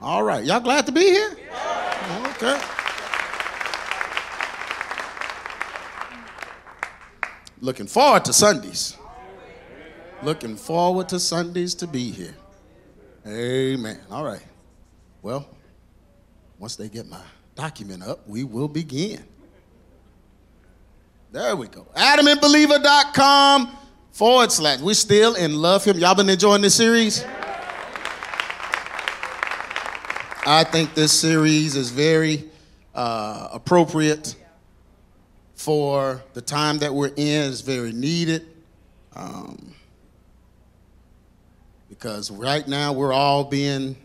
All right. Y'all glad to be here? Okay. Looking forward to Sundays. Looking forward to Sundays to be here. Amen. All right. Well, once they get my document up, we will begin. There we go. AdamandBeliever.com forward slash. We're still in love him. Y'all been enjoying this series? I think this series is very uh, appropriate for the time that we're in. It's very needed. Um, because right now we're all being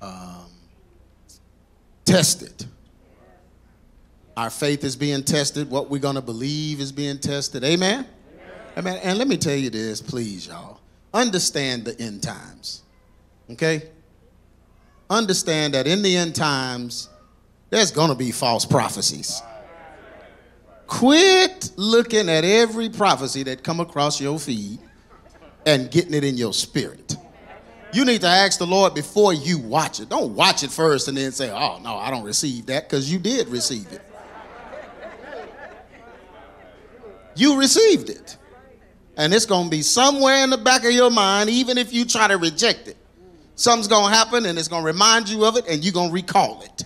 um, tested. Our faith is being tested. What we're going to believe is being tested. Amen? Amen. And let me tell you this, please, y'all. Understand the end times. Okay? Understand that in the end times, there's going to be false prophecies. Quit looking at every prophecy that come across your feed and getting it in your spirit. You need to ask the Lord before you watch it. Don't watch it first and then say, oh, no, I don't receive that, because you did receive it. You received it. And it's going to be somewhere in the back of your mind, even if you try to reject it. Something's going to happen and it's going to remind you of it and you're going to recall it.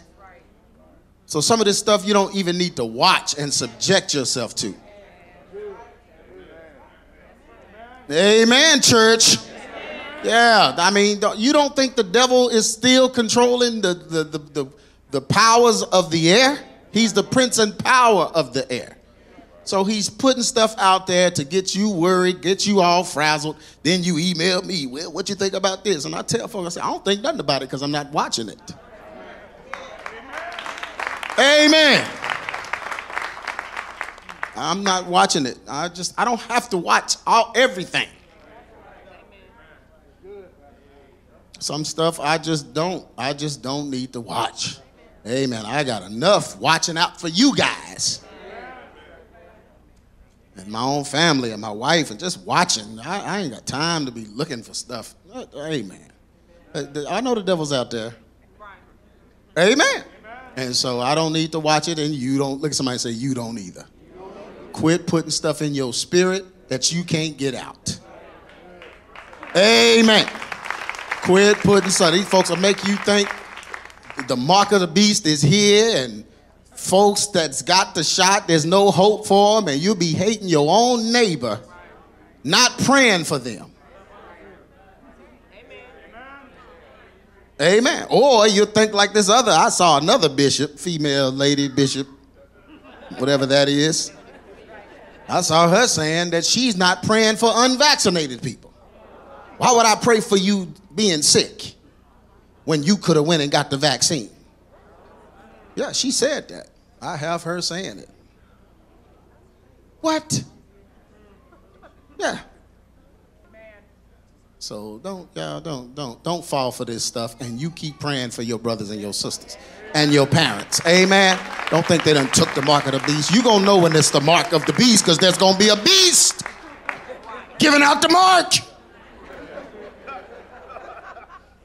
So some of this stuff you don't even need to watch and subject yourself to. Amen, church. Yeah, I mean, you don't think the devil is still controlling the, the, the, the, the powers of the air? He's the prince and power of the air. So he's putting stuff out there to get you worried, get you all frazzled. Then you email me, well, what you think about this? And I tell folks, I say, I don't think nothing about it because I'm not watching it. Amen. I'm not watching it. I just I don't have to watch all everything. Some stuff I just don't I just don't need to watch. Amen. I got enough watching out for you guys. And my own family and my wife and just watching. I, I ain't got time to be looking for stuff. Uh, Amen. Uh, I know the devil's out there. Amen. And so I don't need to watch it, and you don't look at somebody and say, You don't either. Quit putting stuff in your spirit that you can't get out. Amen. Quit putting stuff. These folks will make you think the mark of the beast is here, and folks that's got the shot, there's no hope for them, and you'll be hating your own neighbor, not praying for them. Amen. Or you think like this other. I saw another bishop, female lady bishop, whatever that is. I saw her saying that she's not praying for unvaccinated people. Why would I pray for you being sick when you could have went and got the vaccine? Yeah, she said that. I have her saying it. What? Yeah. So don't y'all don't don't don't fall for this stuff and you keep praying for your brothers and your sisters and your parents. Amen. Don't think they done took the mark of the beast. You gonna know when it's the mark of the beast because there's gonna be a beast giving out the mark.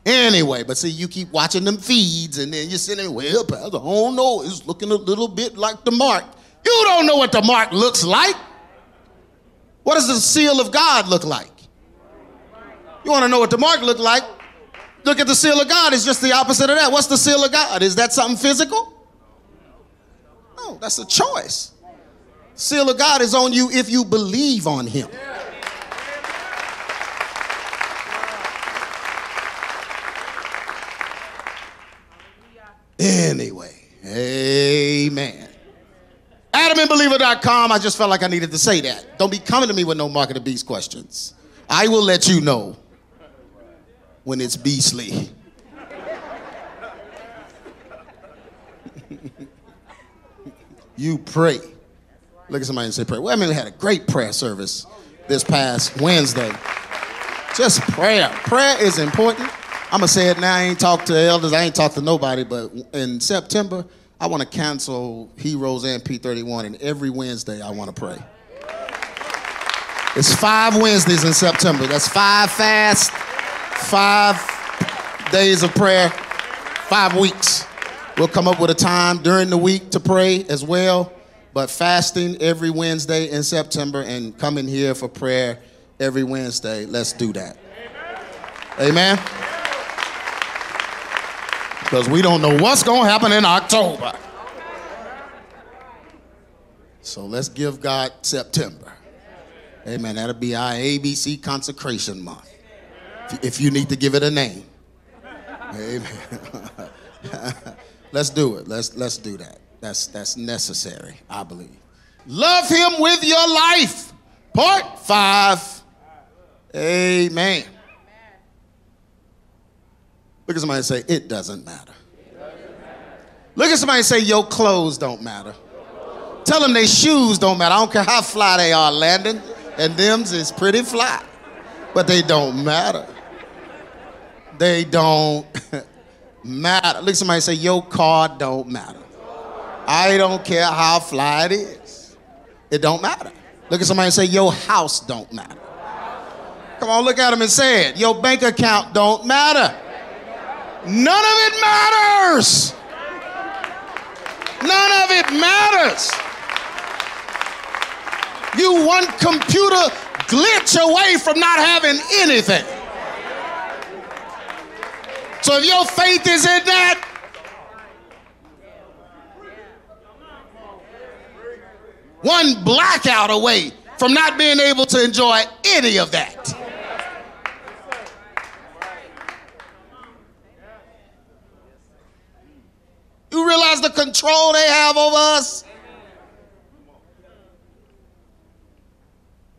Anyway, but see, you keep watching them feeds and then you're sitting there, well, Pastor, I don't know, it's looking a little bit like the mark. You don't know what the mark looks like. What does the seal of God look like? You want to know what the mark looked like? Look at the seal of God. It's just the opposite of that. What's the seal of God? Is that something physical? No, that's a choice. Seal of God is on you if you believe on Him. Anyway, amen. AdamandBeliever.com. I just felt like I needed to say that. Don't be coming to me with no mark of beast questions. I will let you know when it's beastly. you pray. Look at somebody and say pray. Well, I mean, we had a great prayer service this past Wednesday. Just prayer. Prayer is important. I'm gonna say it now. I ain't talked to elders. I ain't talked to nobody. But in September, I want to cancel Heroes and P31, and every Wednesday I want to pray. It's five Wednesdays in September. That's five fast, five days of prayer, five weeks. We'll come up with a time during the week to pray as well, but fasting every Wednesday in September and coming here for prayer every Wednesday. Let's do that. Amen. Because we don't know what's going to happen in October. So let's give God September. Amen. That'll be our ABC consecration month. If you need to give it a name. Amen. let's do it. Let's let's do that. That's that's necessary, I believe. Love him with your life. Part five. Amen. Look at somebody and say, it doesn't matter. Look at somebody and say, your clothes don't matter. Tell them their shoes don't matter. I don't care how fly they are, Landon. And them's is pretty fly. But they don't matter. They don't matter. Look at somebody and say, your car don't matter. I don't care how fly it is. It don't matter. Look at somebody and say, your house don't matter. Come on, look at them and say it. Your bank account don't matter. None of it matters. None of it matters. You one computer glitch away from not having anything. So if your faith is in that, one blackout away from not being able to enjoy any of that. You realize the control they have over us?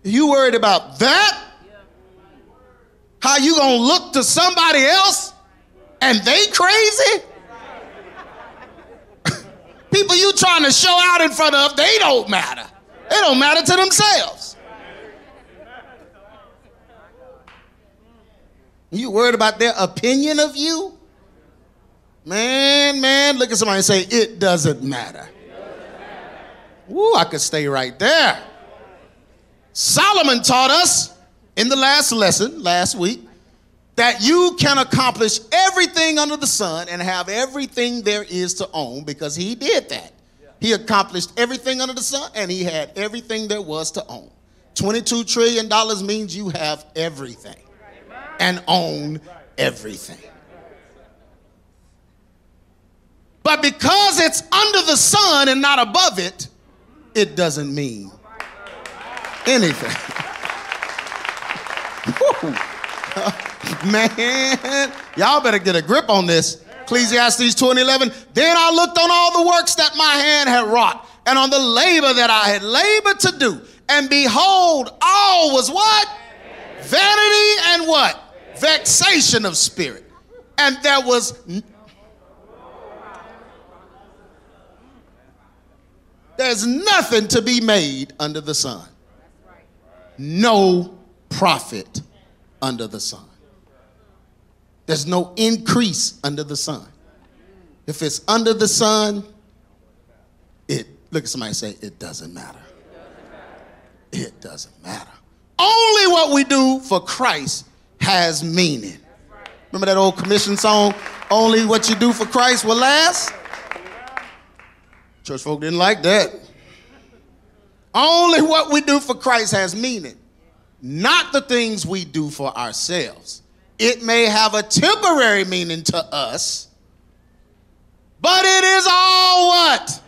You worried about that? How you gonna look to somebody else and they crazy? People you trying to show out in front of, they don't matter. They don't matter to themselves. You worried about their opinion of you? Man, man, look at somebody and say, it doesn't matter. Ooh, I could stay right there. Solomon taught us in the last lesson, last week, that you can accomplish everything under the sun and have everything there is to own because he did that. He accomplished everything under the sun and he had everything there was to own. $22 trillion means you have everything and own everything. But because it's under the sun and not above it, it doesn't mean anything. Man, y'all better get a grip on this. Ecclesiastes 2 and 11. Then I looked on all the works that my hand had wrought, and on the labor that I had labored to do. And behold, all was what? Vanity and what? Vexation of spirit. And there was There's nothing to be made under the sun. No profit under the sun. There's no increase under the sun. If it's under the sun, it look at somebody say it doesn't matter. It doesn't matter. Only what we do for Christ has meaning. Remember that old Commissioned song? Only what you do for Christ will last. Church folk didn't like that. Only what we do for Christ has meaning, not the things we do for ourselves. It may have a temporary meaning to us, but it is all what?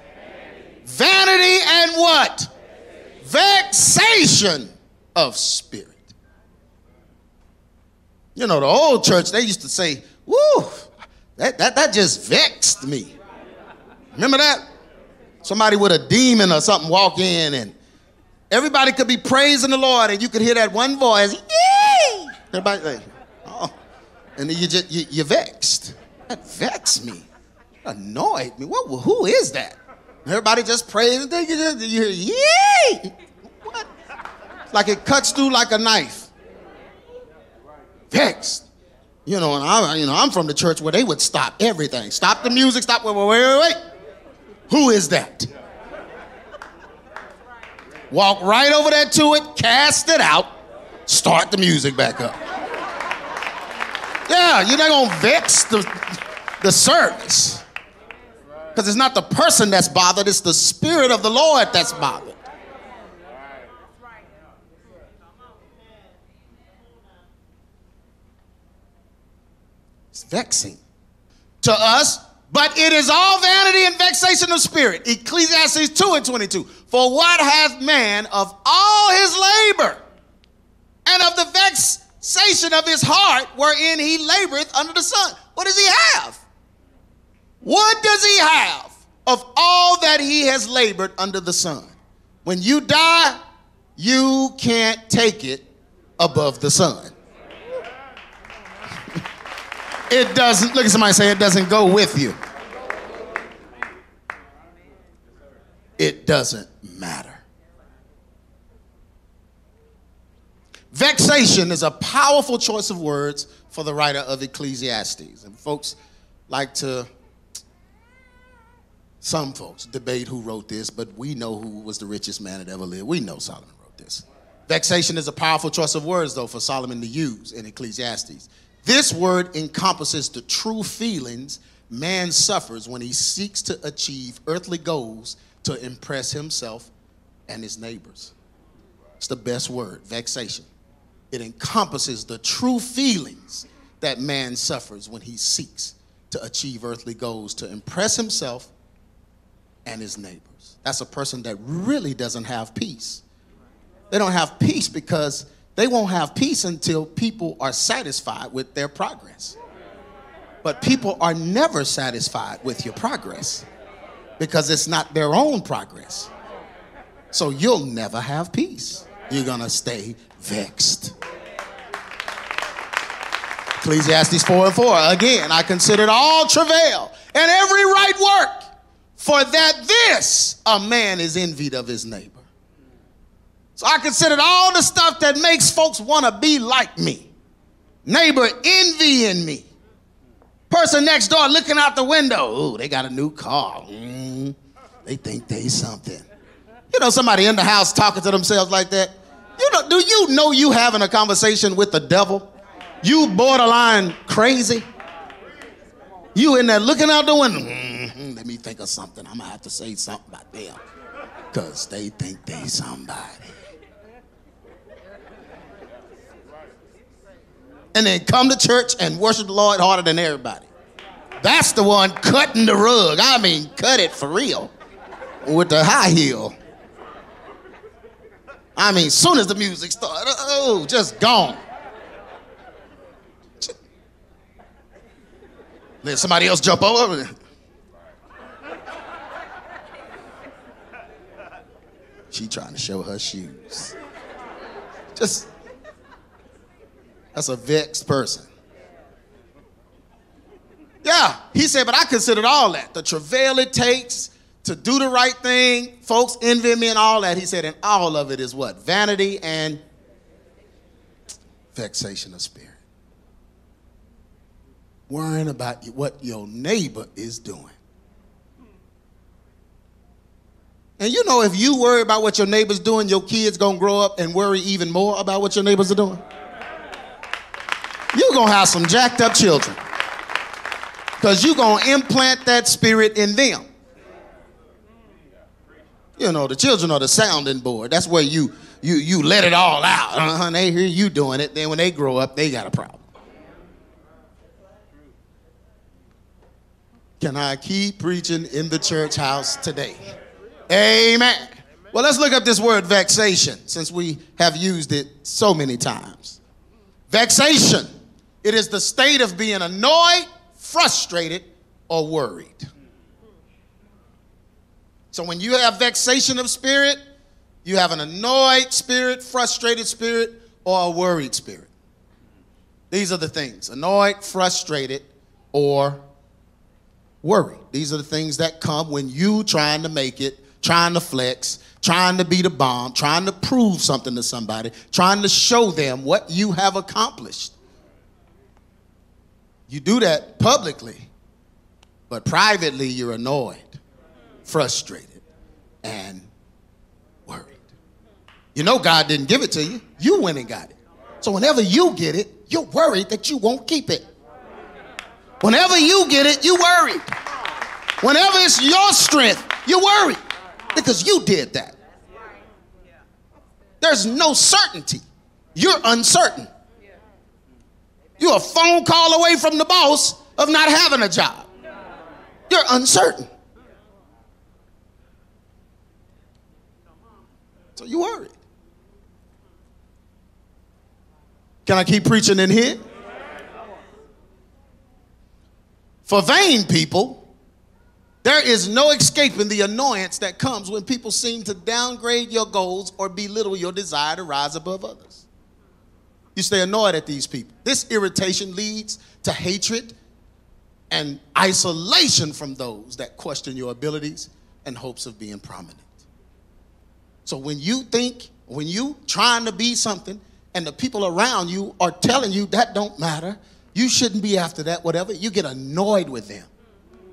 Vanity and what? Vexation of spirit. You know, the old church, they used to say, woo, that, that, that just vexed me. Remember that? Somebody with a demon or something walk in and everybody could be praising the Lord and you could hear that one voice, yay! Everybody like, oh. And then you just, you, you vexed. That vexed me. Annoyed me. What, who is that? Everybody just praising. You, just, you hear, yay! What? like it cuts through like a knife. Vexed. You know, and I, you know, I'm from the church where they would stop everything. Stop the music, stop, wait, wait, wait, wait. Who is that? Walk right over there to it, cast it out, start the music back up. Yeah, you're not gonna vex the, the service. Because it's not the person that's bothered, it's the spirit of the Lord that's bothered. It's vexing to us, but it is all vanity and vexation of spirit. Ecclesiastes 2 and 22. For what hath man of all his labor and of the vexation of his heart wherein he laboreth under the sun? What does he have? What does he have of all that he has labored under the sun? When you die, you can't take it above the sun. it doesn't, look at somebody say it doesn't go with you. It doesn't matter. Vexation is a powerful choice of words for the writer of Ecclesiastes. And folks like to some folks debate who wrote this, but we know who was the richest man that ever lived. We know Solomon wrote this. Vexation is a powerful choice of words, though, for Solomon to use in Ecclesiastes. This word encompasses the true feelings man suffers when he seeks to achieve earthly goals to impress himself and his neighbors. It's the best word, vexation. It encompasses the true feelings that man suffers when he seeks to achieve earthly goals to impress himself and his neighbors. That's a person that really doesn't have peace. They don't have peace because they won't have peace until people are satisfied with their progress. But people are never satisfied with your progress because it's not their own progress. So you'll never have peace. You're going to stay vexed. Ecclesiastes 4 and 4. Again, I considered all travail and every right work for that this a man is envied of his neighbor. So I considered all the stuff that makes folks want to be like me. Neighbor envying me. Person next door looking out the window. Ooh, they got a new car. Mm, they think they something. You know, somebody in the house talking to themselves like that. You know, do you know you having a conversation with the devil? You borderline crazy. You in there looking out the window. Mm-hmm, let me think of something. I'm gonna have to say something about them. Cause they think they somebody. And then come to church and worship the Lord harder than everybody. That's the one cutting the rug. I mean, cut it for real. With the high heel. I mean, soon as the music started, oh, just gone. Then somebody else jump over. She trying to show her shoes. Just that's a vexed person. Yeah, he said, but I considered all that. The travail it takes to do the right thing, folks envy me and all that. He said, and all of it is what? Vanity and vexation of spirit worrying about what your neighbor is doing. And you know, if you worry about what your neighbor's doing, your kids gonna grow up and worry even more about what your neighbors are doing. You're gonna have some jacked up children. Because you're gonna implant that spirit in them. You know, the children are the sounding board. That's where you you you let it all out. Uh-huh, they hear you doing it. Then when they grow up, they got a problem. Can I keep preaching in the church house today? Amen. Well, let's look up this word vexation since we have used it so many times. Vexation, it is the state of being annoyed, frustrated, or worried. So when you have vexation of spirit, you have an annoyed spirit, frustrated spirit, or a worried spirit. These are the things annoyed, frustrated, or worry. These are the things that come when you trying to make it, trying to flex, trying to be the bomb, trying to prove something to somebody, trying to show them what you have accomplished. You do that publicly, but privately you're annoyed, frustrated, and worried. You know God didn't give it to you. You went and got it. So whenever you get it, you're worried that you won't keep it. Whenever you get it, you worry. Whenever it's your strength, you worry because you did that. There's no certainty. You're uncertain. You're a phone call away from the boss of not having a job. You're uncertain. So you worried. Can I keep preaching in here? For vain people, there is no escaping the annoyance that comes when people seem to downgrade your goals or belittle your desire to rise above others. You stay annoyed at these people. This irritation leads to hatred and isolation from those that question your abilities and hopes of being prominent. So when you think, when you trying to be something and the people around you are telling you that don't matter, you shouldn't be after that, whatever. You get annoyed with them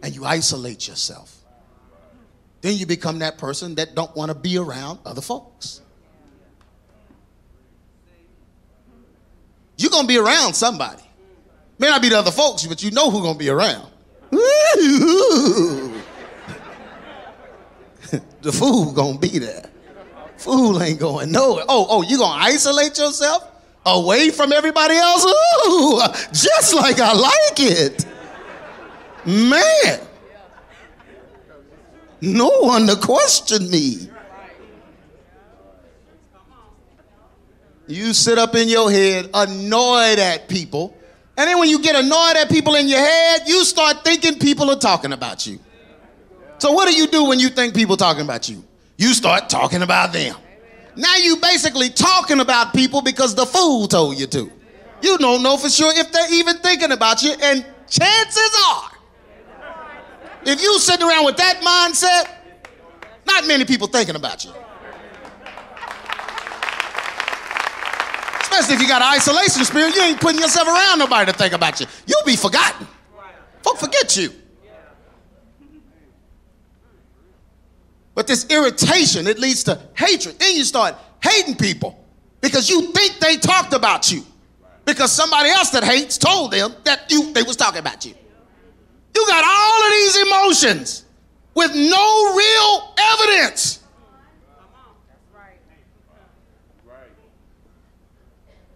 and you isolate yourself. Then you become that person that don't want to be around other folks. You're to be around somebody. May not be the other folks, but you know who's to be around. the fool to be there. Fool ain't going nowhere. Oh, oh, you to isolate yourself? away from everybody else. Ooh, just like I like it. Man. No one to question me. You sit up in your head annoyed at people. And then when you get annoyed at people in your head, you start thinking people are talking about you. So what do you do when you think people talking about you? You start talking about them. Now you basically talking about people because the fool told you to. You don't know for sure if they're even thinking about you, and chances are, if you sitting around with that mindset, not many people thinking about you. Especially if you got an isolation spirit, you ain't putting yourself around nobody to think about you. You'll be forgotten. Folk forget you. But this irritation, it leads to hatred. Then you start hating people because you think they talked about you. Because somebody else that hates told them that you they was talking about you. You got all of these emotions with no real evidence.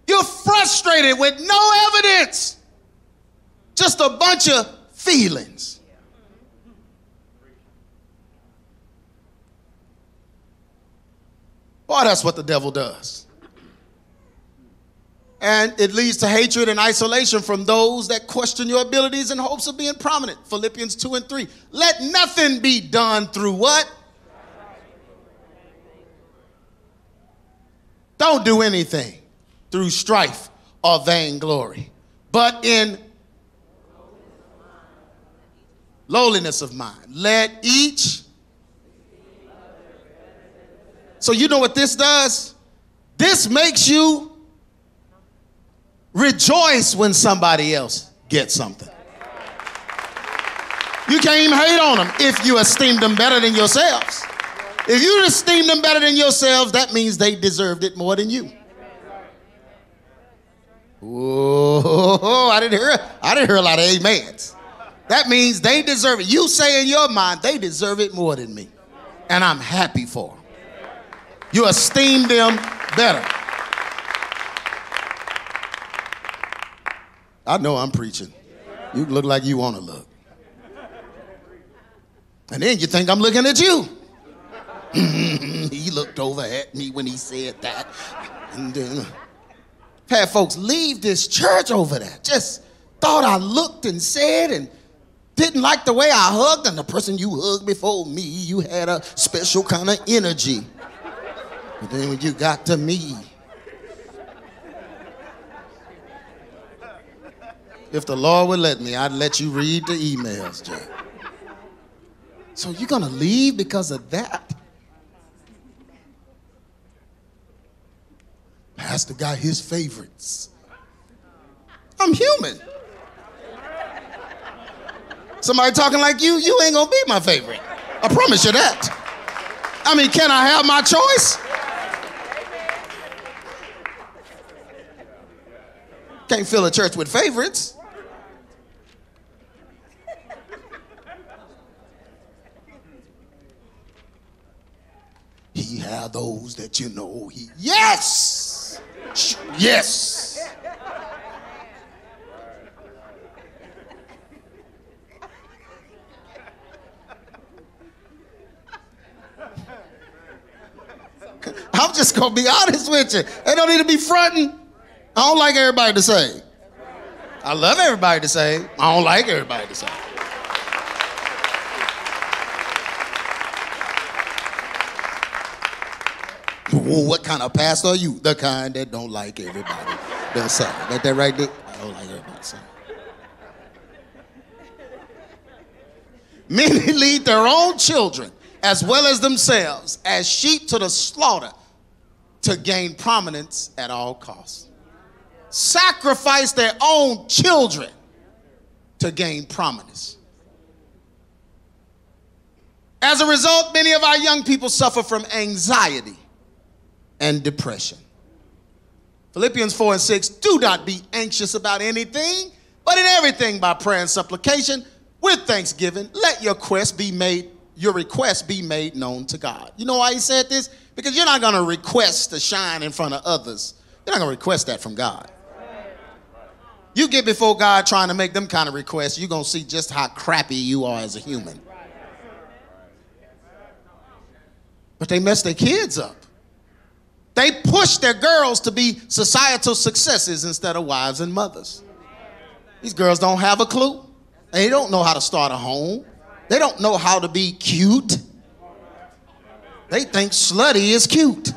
You're frustrated with no evidence. Just a bunch of feelings. Boy, that's what the devil does. And it leads to hatred and isolation from those that question your abilities and hopes of being prominent. Philippians 2 and 3. Let nothing be done through what? Don't do anything through strife or vainglory, but in lowliness of mind. Let each so, you know what this does? This makes you rejoice when somebody else gets something. You can't even hate on them if you esteem them better than yourselves. If you esteem them better than yourselves, that means they deserved it more than you. Whoa, I didn't hear I didn't hear a lot of amens. That means they deserve it. You say in your mind, they deserve it more than me. And I'm happy for them. You esteem them better. I know I'm preaching. You look like you want to look. And then you think I'm looking at you. he looked over at me when he said that. And then had folks leave this church over that. Just thought I looked and said and didn't like the way I hugged, and the person you hugged before me, you had a special kind of energy. But then when you got to me, if the Lord would let me, I'd let you read the emails, Jack. So you're gonna leave because of that? Pastor got his favorites. I'm human. Somebody talking like you, you ain't gonna be my favorite. I promise you that. I mean, can I have my choice? Can't fill a church with favorites. He had those that you know he. Yes! Yes. I'm just gonna be honest with you. They don't need to be fronting. I don't like everybody to say. I love everybody to say. I don't like everybody to say. What kind of pastor are you? The kind that don't like everybody. That's say. Got that right there? I don't like everybody say. Many lead their own children as well as themselves as sheep to the slaughter to gain prominence at all costs. Sacrifice their own children to gain prominence. As a result, many of our young people suffer from anxiety and depression. Philippians 4 and 6 do not be anxious about anything, but in everything by prayer and supplication with thanksgiving, let your quest be made your request be made known to God. You know why he said this? Because you're not going to request to shine in front of others. You're not going to request that from God. You get before God trying to make them kind of requests, you're going to see just how crappy you are as a human. But they mess their kids up. They push their girls to be societal successes instead of wives and mothers. These girls don't have a clue. They don't know how to start a home. They don't know how to be cute. They think slutty is cute.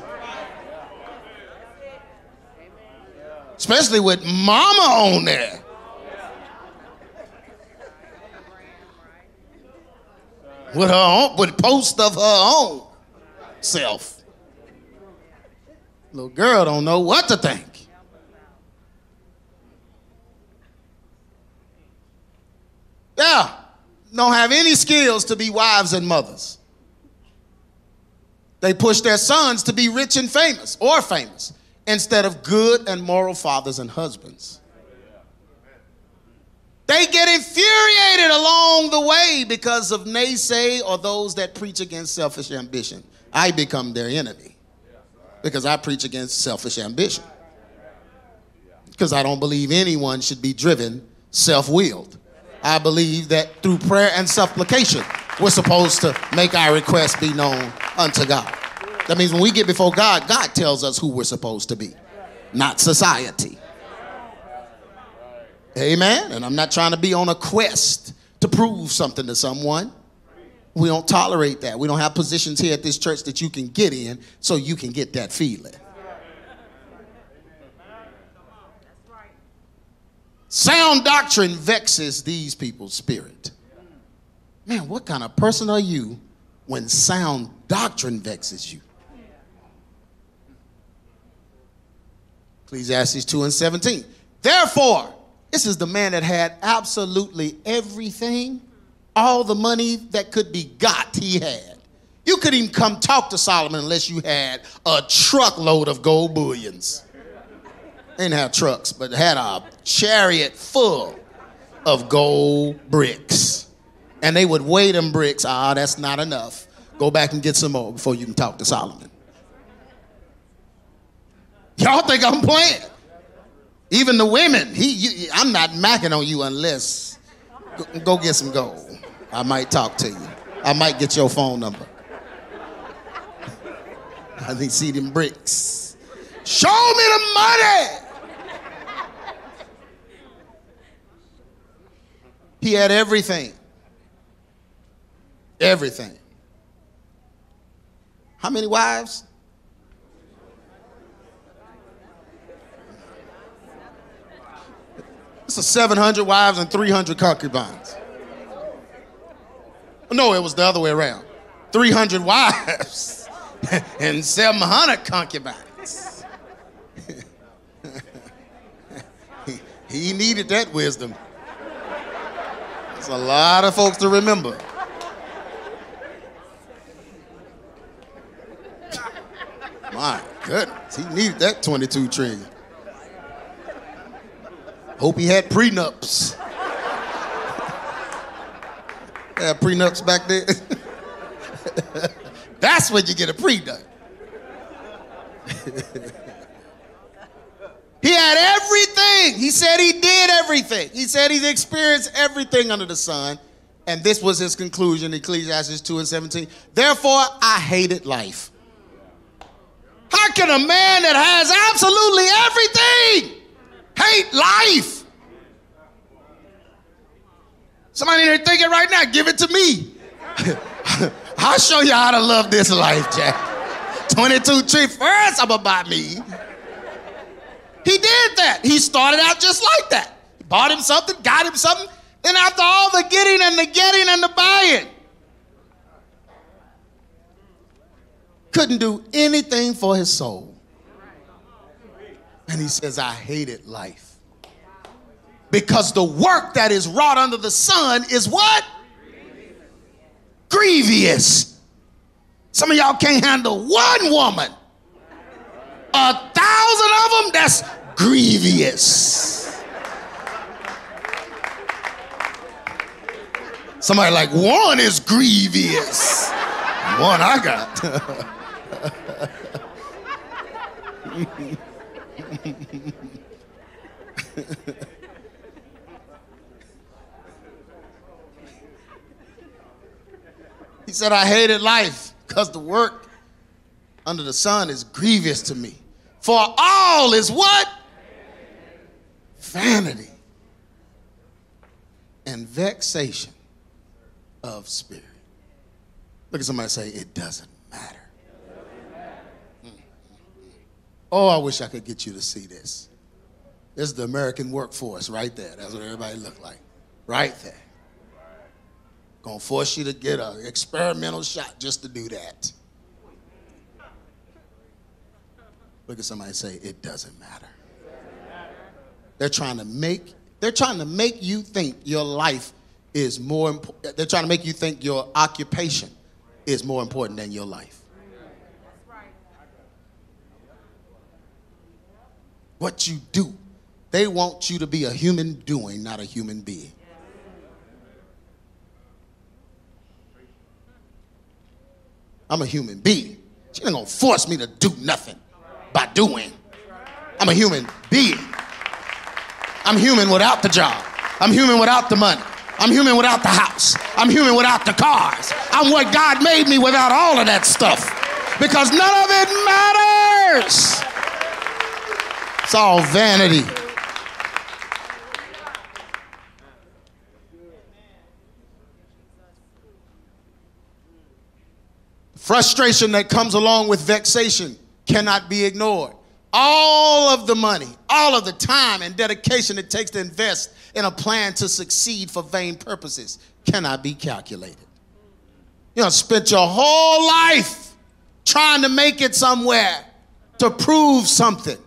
Especially with mama on there. With her own, with post of her own self. Little girl don't know what to think. Yeah don't have any skills to be wives and mothers. They push their sons to be rich and famous or famous instead of good and moral fathers and husbands. They get infuriated along the way because of naysay or those that preach against selfish ambition. I become their enemy because I preach against selfish ambition. Because I don't believe anyone should be driven self willed. I believe that through prayer and supplication, we're supposed to make our requests be known unto God. That means when we get before God, God tells us who we're supposed to be, not society. Amen. And I'm not trying to be on a quest to prove something to someone. We don't tolerate that. We don't have positions here at this church that you can get in so you can get that feeling. Sound doctrine vexes these people's spirit. Man, what kind of person are you when sound doctrine vexes you? Ecclesiastes 2 and 17. Therefore, this is the man that had absolutely everything, all the money that could be got, he had. You couldn't even come talk to Solomon unless you had a truckload of gold bullions. They didn't have trucks, but had a chariot full of gold bricks. And they would weigh them bricks. Ah, that's not enough. Go back and get some more before you can talk to Solomon. Y'all think I'm playing? Even the women, he, you, I'm not macking on you unless go, go get some gold. I might talk to you. I might get your phone number. I think see them bricks. Show me the money. He had everything. Everything. How many wives? It's a 700 wives and 300 concubines. No, it was the other way around. 300 wives and 700 concubines. he needed that wisdom. It's a lot of folks to remember. My goodness, he needed that 22 trillion. Hope he had prenups. Had prenups back there. That's when you get a prenup. he had everything. He said he did everything. He said he experienced everything under the sun. And this was his conclusion, Ecclesiastes 2 and 17. Therefore, I hated life. How can a man that has absolutely everything hate life? Somebody in thinking right now, give it to me. I'll show you how to love this life, Jack. 22 tree first, I'm about me. He did that. He started out just like that. Bought him something, got him something. Then after all the getting and the getting and the buying, couldn't do anything for his soul. And he says, I hated life. Because the work that is wrought under the sun is what? Grievous. Some of y'all can't handle one woman. A thousand of them, that's grievous. Somebody like, one is grievous. One I got. he said, I hated life because the work under the sun is grievous to me. For all is what? Vanity and vexation of spirit. Look at somebody say, it doesn't matter. Mm-hmm. Oh, I wish I could get you to see this. This is the American workforce right there. That's what everybody look like. Right there. Gonna force you to get an experimental shot just to do that. Look at somebody say, it doesn't matter. They're trying to make, they're trying to make you think your life is more important. They're trying to make you think your occupation is more important than your life. What you do. They want you to be a human doing, not a human being. I'm a human being. She ain't gonna force me to do nothing by doing. I'm a human being. I'm human without the job. I'm human without the money. I'm human without the house. I'm human without the cars. I'm what God made me without all of that stuff. Because none of it matters. It's all vanity. Frustration that comes along with vexation cannot be ignored. All of the money, all of the time and dedication it takes to invest in a plan to succeed for vain purposes cannot be calculated. You know, spent your whole life trying to make it somewhere to prove something.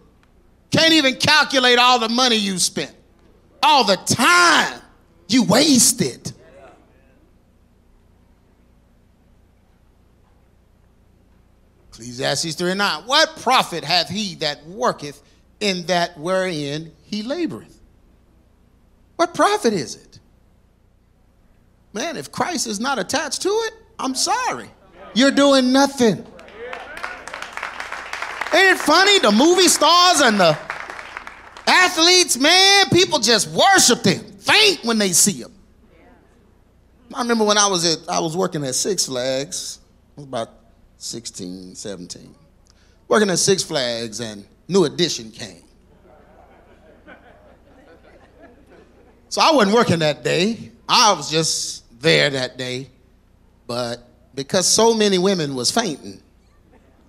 Can't even calculate all the money you spent, all the time you wasted. Ecclesiastes 3 and 9. What profit hath he that worketh in that wherein he laboreth? What profit is it? Man, if Christ is not attached to it, I'm sorry. You're doing nothing. Ain't it funny? The movie stars and the athletes, man, people just worship them, faint when they see them. I remember when I was at I was working at Six Flags, about 16, 17. Working at Six Flags and New Edition came. So I wasn't working that day. I was just there that day. But because so many women was fainting,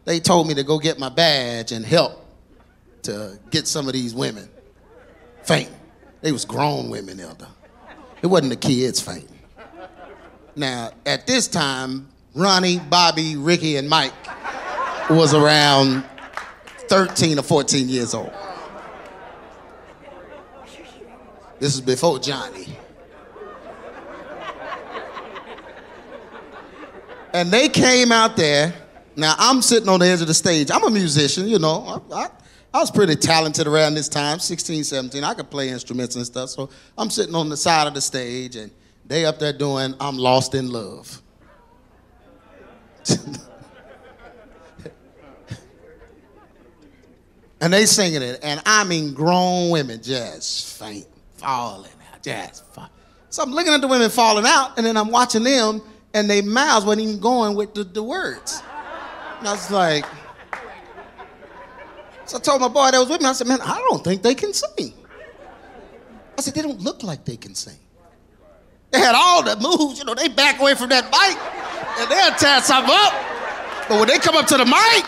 they told me to go get my badge and help to get some of these women fainting. They was grown women, Elder. It wasn't the kids fainting. Now, at this time, Ronnie, Bobby, Ricky, and Mike was around 13 or 14 years old. This is before Johnny. And they came out there. Now, I'm sitting on the edge of the stage. I'm a musician, you know. I, I, I was pretty talented around this time, 16, 17. I could play instruments and stuff. So I'm sitting on the side of the stage, and they up there doing I'm Lost in Love. And they singing it, and I mean grown women just faint, falling out, just fall. So I'm looking at the women falling out, and then I'm watching them, and their mouths weren't even going with the, the words. And I was like, so I told my boy that was with me, I said, man, I don't think they can sing. I said, they don't look like they can sing. They had all the moves, you know, they back away from that mic and they'll tear something up. But when they come up to the mic,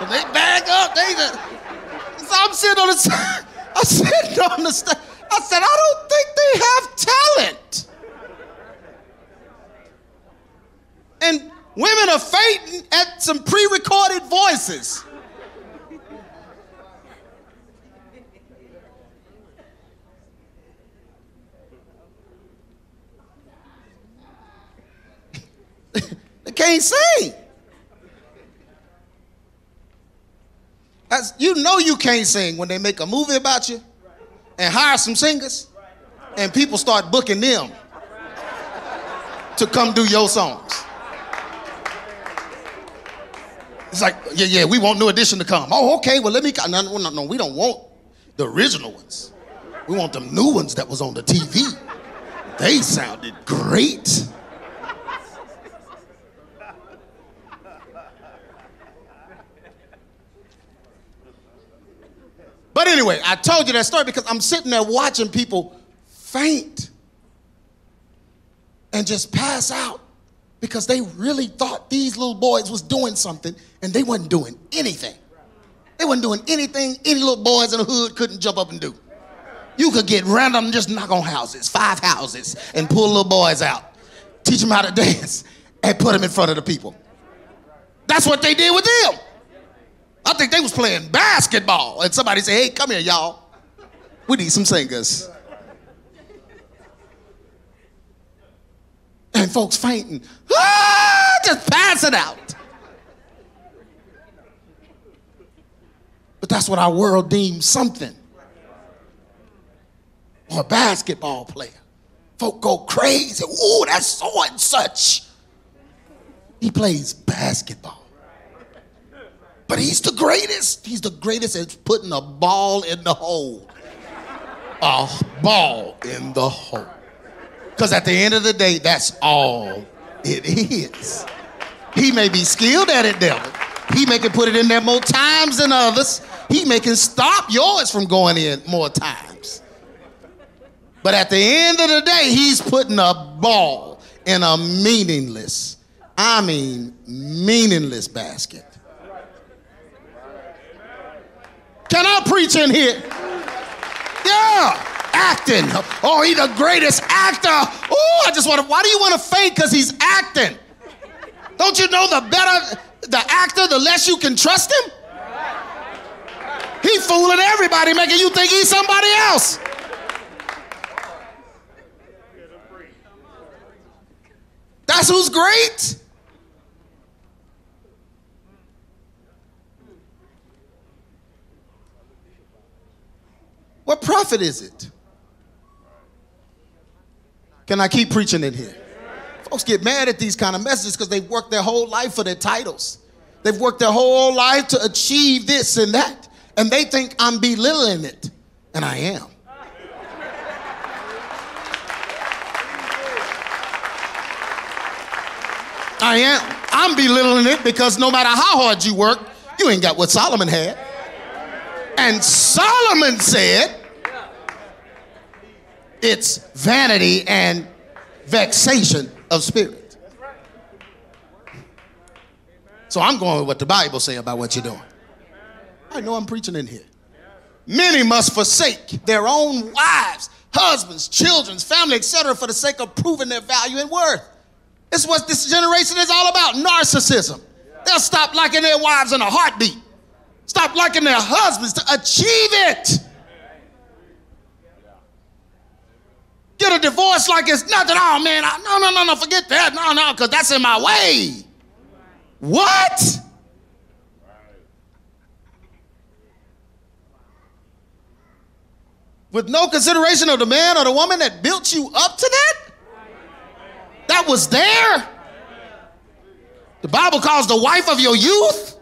when they back up, they just. So I'm sitting on the side. I'm sitting on the stage. I said, I don't think they have talent. And women are fainting at some pre recorded voices. Can't sing. That's, you know you can't sing when they make a movie about you and hire some singers and people start booking them to come do your songs. It's like, yeah, yeah, we want New Edition to come. Oh, okay, well, let me. No, no, no, no, we don't want the original ones. We want them new ones that was on the TV. They sounded great. But anyway, I told you that story because I'm sitting there watching people faint and just pass out because they really thought these little boys was doing something and they wasn't doing anything. They wasn't doing anything any little boys in the hood couldn't jump up and do. You could get random, just knock on houses, five houses, and pull little boys out, teach them how to dance, and put them in front of the people. That's what they did with them. I think they was playing basketball, and somebody said, "Hey, come here, y'all. We need some singers." And folks fainting, ah, just passing out. But that's what our world deems something. Or a basketball player. Folk go crazy. Ooh, that's so and such. He plays basketball. But he's the greatest. He's the greatest at putting a ball in the hole. A ball in the hole. Because at the end of the day, that's all it is. He may be skilled at it, devil. He may can put it in there more times than others. He may can stop yours from going in more times. But at the end of the day, he's putting a ball in a meaningless, I mean, meaningless basket. Can I preach in here? Yeah, acting. Oh, he's the greatest actor. Oh, I just want to. Why do you want to faint? Because he's acting. Don't you know the better the actor, the less you can trust him? He fooling everybody, making you think he's somebody else. That's who's great. What profit is it? Can I keep preaching in here? Folks get mad at these kind of messages because they've worked their whole life for their titles. They've worked their whole life to achieve this and that. And they think I'm belittling it. And I am. I am. I'm belittling it because no matter how hard you work, you ain't got what Solomon had. And Solomon said, it's vanity and vexation of spirit. So I'm going with what the Bible say about what you're doing. I know I'm preaching in here. Many must forsake their own wives, husbands, children, family, etc., for the sake of proving their value and worth. It's what this generation is all about narcissism. They'll stop liking their wives in a heartbeat. Stop liking their husbands to achieve it. Get a divorce like it's nothing. Oh man, I, no, no, no, no, forget that. No, no, because that's in my way. What? With no consideration of the man or the woman that built you up to that? That was there? The Bible calls the wife of your youth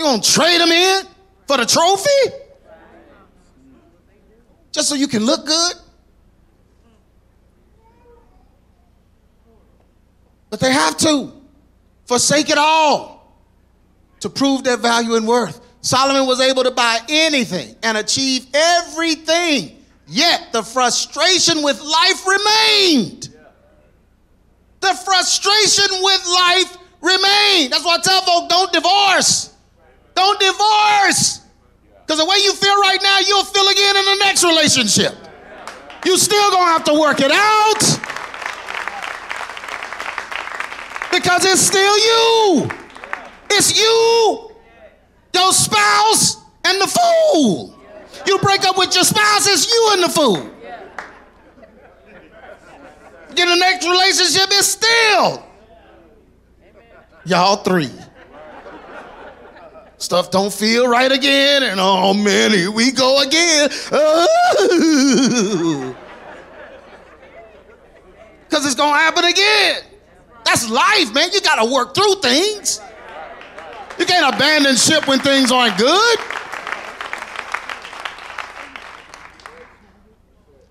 You gonna trade them in for the trophy? Just so you can look good? But they have to forsake it all to prove their value and worth. Solomon was able to buy anything and achieve everything, yet the frustration with life remained. The frustration with life remained. That's why I tell folks don't divorce. Don't divorce. Because the way you feel right now, you'll feel again in the next relationship. You still gonna have to work it out. Because it's still you. It's you, your spouse, and the fool. You break up with your spouse, it's you and the fool. Get the next relationship, it's still y'all three. Stuff don't feel right again, and oh man, here we go again. Oh. Because it's gonna happen again. That's life, man. You gotta work through things. You can't abandon ship when things aren't good.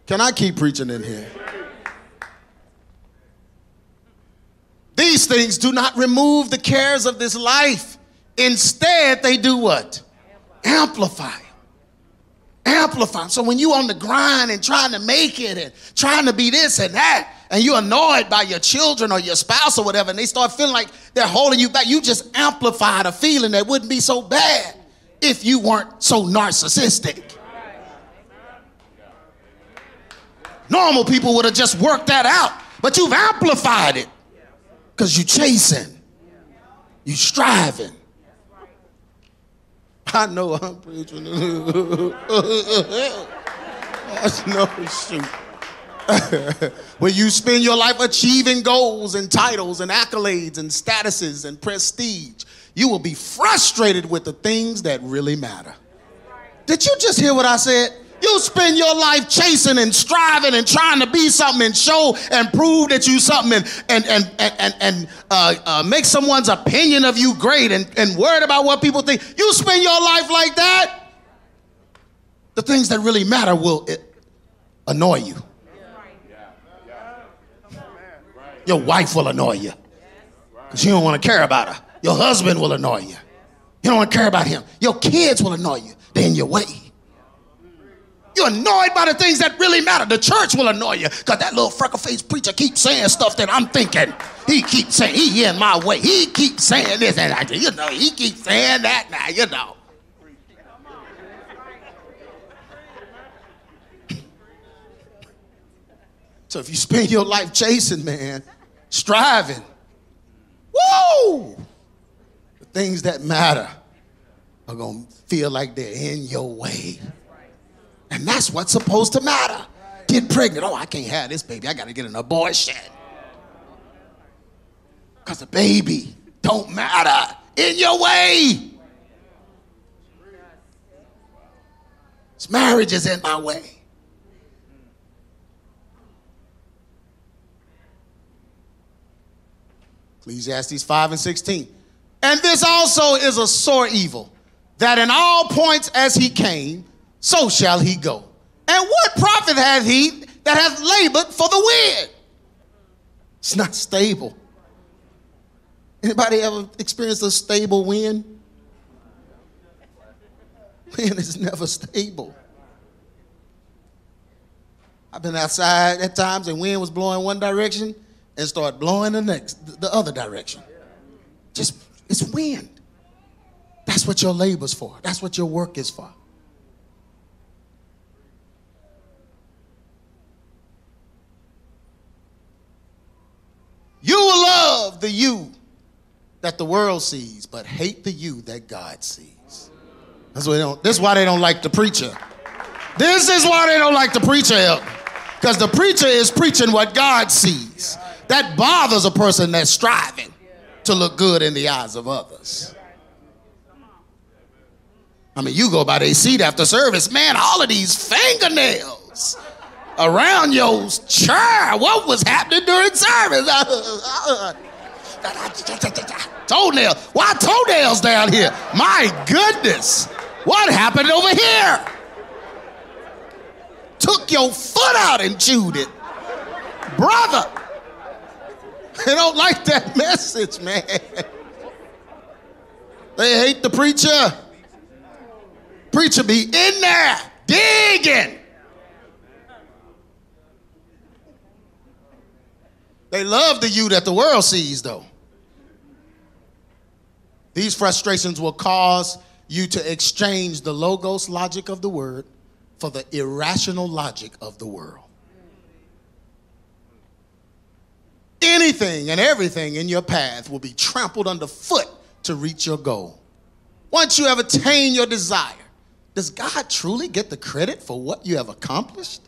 Can I keep preaching in here? These things do not remove the cares of this life. Instead, they do what? Amplify. Amplify. So when you on the grind and trying to make it and trying to be this and that, and you're annoyed by your children or your spouse or whatever, and they start feeling like they're holding you back, you just amplified a feeling that wouldn't be so bad if you weren't so narcissistic. Normal people would have just worked that out, but you've amplified it because you're chasing, you're striving. I know I'm preaching. No shoot. when you spend your life achieving goals and titles and accolades and statuses and prestige, you will be frustrated with the things that really matter. Did you just hear what I said? You spend your life chasing and striving and trying to be something and show and prove that you something and and and and, and, and uh, uh, make someone's opinion of you great and, and worried about what people think. You spend your life like that. The things that really matter will it, annoy you. Your wife will annoy you because you don't want to care about her. Your husband will annoy you. You don't want to care about him. Your kids will annoy you. They're in your way. You're annoyed by the things that really matter. The church will annoy you because that little freckle-faced preacher keeps saying stuff that I'm thinking. He keeps saying, he in my way. He keeps saying this and that. You know, he keeps saying that now, you know. So if you spend your life chasing, man, striving, woo, the things that matter are going to feel like they're in your way. And that's what's supposed to matter. Get pregnant. Oh, I can't have this baby. I got to get an abortion. Because the baby don't matter in your way. This marriage is in my way. Ecclesiastes 5 and 16. And this also is a sore evil, that in all points as he came, so shall he go. And what profit hath he that hath labored for the wind? It's not stable. Anybody ever experienced a stable wind? Wind is never stable. I've been outside at times and wind was blowing one direction and start blowing the next, the other direction. Just, it's wind. That's what your labor's for. That's what your work is for. You will love the you that the world sees, but hate the you that God sees. That's why they don't, why they don't like the preacher. This is why they don't like the preacher. Because the preacher is preaching what God sees. That bothers a person that's striving to look good in the eyes of others. I mean, you go by their seat after service, man, all of these fingernails around your chair. What was happening during service? Toenail. Why toenails down here? My goodness. What happened over here? Took your foot out and chewed it. Brother. They don't like that message, man. They hate the preacher. Preacher be in there digging. They love the you that the world sees, though. These frustrations will cause you to exchange the logos logic of the word for the irrational logic of the world. Anything and everything in your path will be trampled underfoot to reach your goal. Once you have attained your desire, does God truly get the credit for what you have accomplished?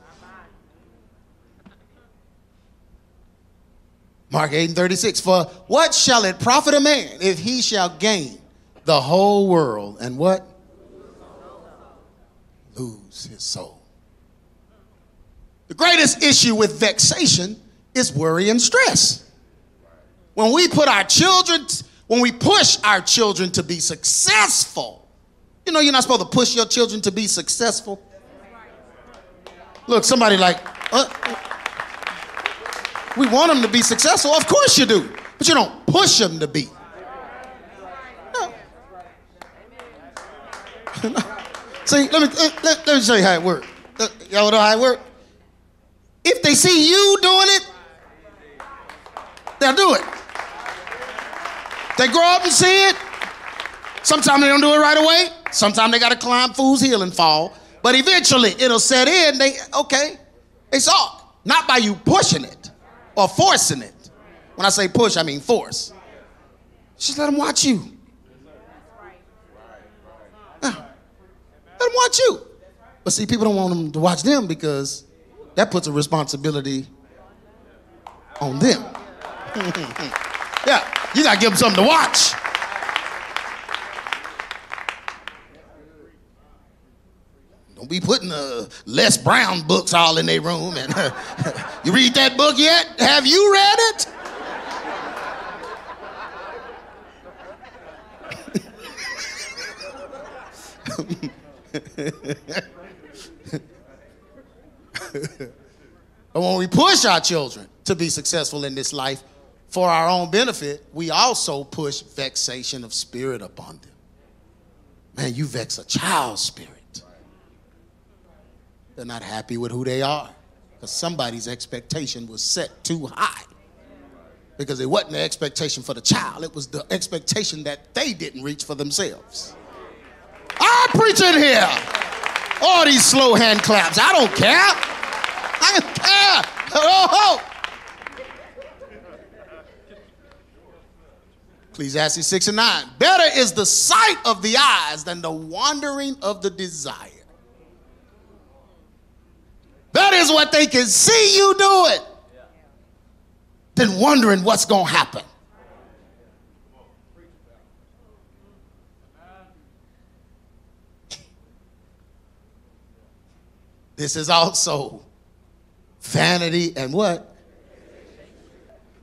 Mark 8 and 36. For what shall it profit a man if he shall gain the whole world and what? Lose his soul. The greatest issue with vexation is worry and stress. When we put our children, when we push our children to be successful, you know, you're not supposed to push your children to be successful. Look, somebody like, uh, we want them to be successful. Of course you do. But you don't push them to be. No. See, let me, let, let, let, me show you how it works. Uh, y'all know how it works? If they see you doing it, they'll do it. They grow up and see it. Sometimes they don't do it right away. Sometimes they got to climb Fool's Hill and fall. But eventually it'll set in. They, okay, they saw it. Not by you pushing it or forcing it. When I say push, I mean force. Just let them watch you. Let them watch you. But see, people don't want them to watch them because that puts a responsibility on them. yeah, you gotta give them something to watch. Don't be putting uh, Les Brown books all in their room. And you read that book yet? Have you read it? and when we push our children to be successful in this life for our own benefit, we also push vexation of spirit upon them. Man, you vex a child's spirit. They're not happy with who they are because somebody's expectation was set too high. Because it wasn't the expectation for the child, it was the expectation that they didn't reach for themselves. I'm preaching here. All these slow hand claps. I don't care. I don't care. Oh, oh. Ecclesiastes 6 and 9. Better is the sight of the eyes than the wandering of the desire. That is what they can see you do it. Then wondering what's going to happen. This is also vanity and what?